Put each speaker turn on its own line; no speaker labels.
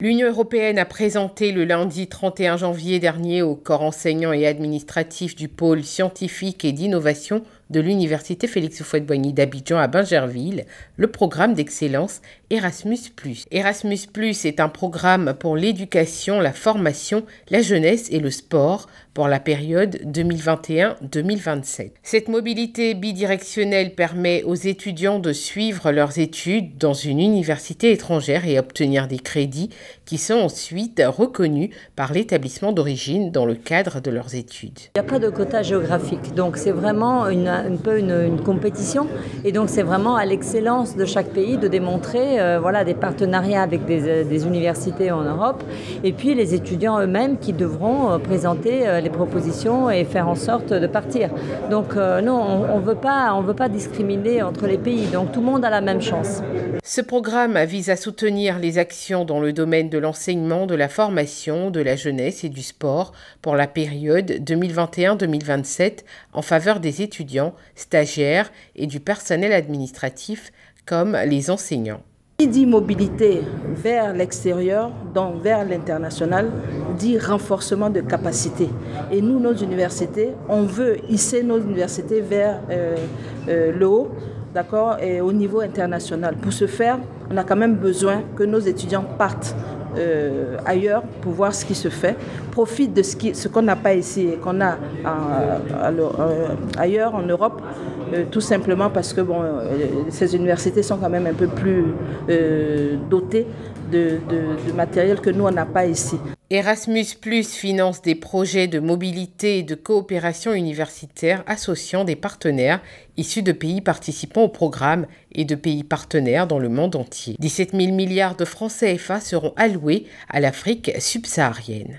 L'Union européenne a présenté le lundi 31 janvier dernier au corps enseignant et administratif du pôle scientifique et d'innovation de l'Université Félix Houphouët-Boigny d'Abidjan à Bingerville le programme d'excellence Erasmus+. Erasmus+, est un programme pour l'éducation, la formation, la jeunesse et le sport pour la période 2021-2027. Cette mobilité bidirectionnelle permet aux étudiants de suivre leurs études dans une université étrangère et obtenir des crédits qui sont ensuite reconnus par l'établissement d'origine dans le cadre de leurs études.
Il n'y a pas de quota géographique, donc c'est vraiment une, un peu une, compétition et donc c'est vraiment à l'excellence de chaque pays de démontrer euh, voilà, des partenariats avec des, euh, des, universités en Europe et puis les étudiants eux-mêmes qui devront euh, présenter les propositions et faire en sorte de partir. Donc non, on ne pas, veut pas discriminer entre les pays, donc tout le monde a la même chance.
Ce programme vise à soutenir les actions dans le domaine de l'enseignement, de la formation, de la jeunesse et du sport pour la période 2021-2027 en faveur des étudiants, stagiaires et du personnel administratif comme les enseignants.
Qui dit mobilité vers l'extérieur, donc vers l'international, dit renforcement de capacité. Et nous, nos universités, on veut hisser nos universités vers euh, euh, le haut, d'accord, et au niveau international. Pour ce faire, on a quand même besoin que nos étudiants partent euh, ailleurs pour voir ce qui se fait, profite de ce qu'on n'a pas ici et qu'on a euh, ailleurs en Europe, euh, tout simplement parce que ces universités sont quand même un peu plus dotées de matériel que nous, on n'a pas ici.
Erasmus finance des projets de mobilité et de coopération universitaire associant des partenaires issus de pays participants au programme et de pays partenaires dans le monde entier. 17 000 milliards de francs CFA seront alloués à l'Afrique subsaharienne.